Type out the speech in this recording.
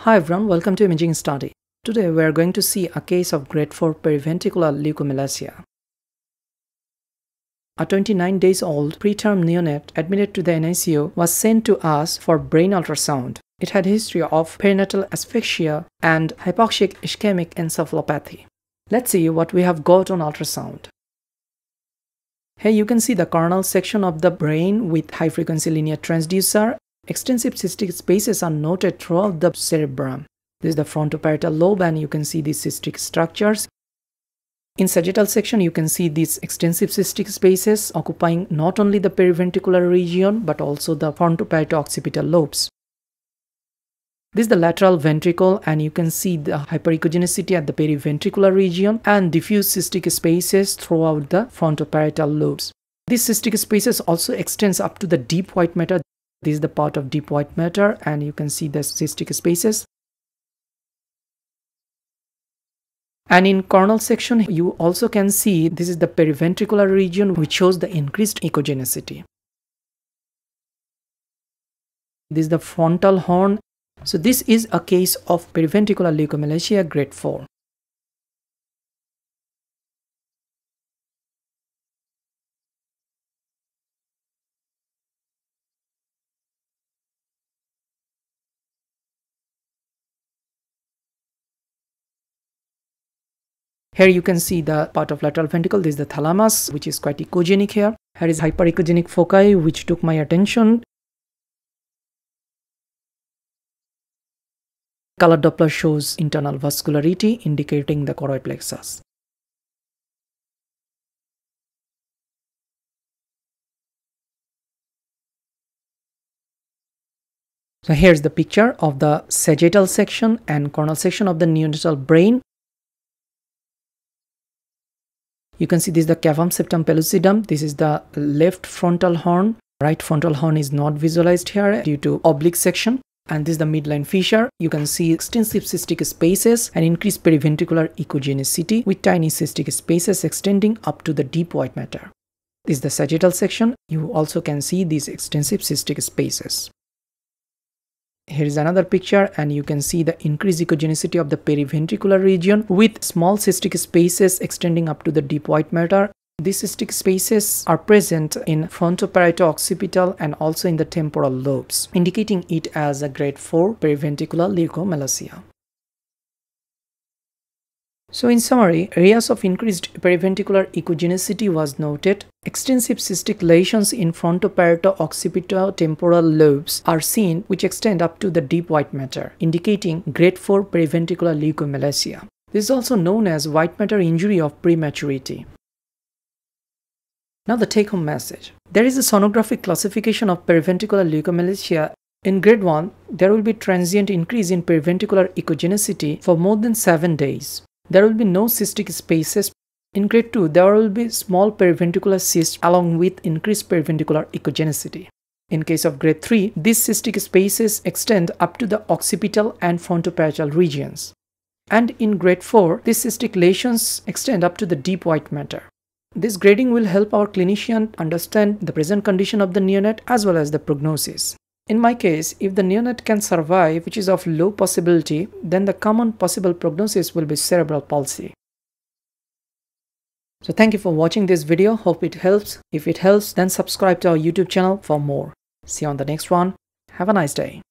Hi everyone, welcome to Imaging Study. Today we are going to see a case of grade 4 periventricular leukomalacia. A 29 days old preterm neonate admitted to the NICU was sent to us for brain ultrasound. It had history of perinatal asphyxia and hypoxic ischemic encephalopathy. Let's see what we have got on ultrasound. Here you can see the coronal section of the brain with high frequency linear transducer Extensive cystic spaces are noted throughout the cerebrum. This is the frontoparietal lobe and you can see these cystic structures. In sagittal section, you can see these extensive cystic spaces occupying not only the periventricular region but also the frontoparieto-occipital lobes. This is the lateral ventricle and you can see the hyperechogenicity at the periventricular region and diffuse cystic spaces throughout the frontoparietal lobes. These cystic spaces also extends up to the deep white matter this is the part of deep white matter and you can see the cystic spaces. And in coronal section, you also can see this is the periventricular region which shows the increased echogenicity. This is the frontal horn. So this is a case of periventricular leukomalacia grade 4. Here you can see the part of lateral ventricle. This is the thalamus, which is quite echogenic here. Here is hyperechogenic foci, which took my attention. Color Doppler shows internal vascularity, indicating the choroid plexus. So here's the picture of the sagittal section and coronal section of the neonatal brain You can see this is the cavum septum pellucidum. This is the left frontal horn. Right frontal horn is not visualized here due to oblique section. And this is the midline fissure. You can see extensive cystic spaces and increased periventricular echogenicity with tiny cystic spaces extending up to the deep white matter. This is the sagittal section. You also can see these extensive cystic spaces. Here is another picture and you can see the increased echogenicity of the periventricular region with small cystic spaces extending up to the deep white matter. These cystic spaces are present in frontoparieto-occipital and also in the temporal lobes, indicating it as a grade 4 periventricular leukomalacia. So in summary, areas of increased periventricular echogenicity was noted. Extensive cystic lesions in frontoparieto-occipital temporal lobes are seen which extend up to the deep white matter, indicating grade 4 periventricular leukomalacia. This is also known as white matter injury of prematurity. Now the take-home message. There is a sonographic classification of periventricular leukomalacia in grade 1, there will be transient increase in periventricular echogenicity for more than 7 days. There will be no cystic spaces. In grade 2, there will be small periventricular cysts along with increased periventricular echogenicity. In case of grade 3, these cystic spaces extend up to the occipital and frontoparietal regions. And in grade 4, these cystic lesions extend up to the deep white matter. This grading will help our clinician understand the present condition of the neonate as well as the prognosis. In my case, if the neonate can survive, which is of low possibility, then the common possible prognosis will be cerebral palsy. So thank you for watching this video. Hope it helps. If it helps, then subscribe to our YouTube channel for more. See you on the next one. Have a nice day.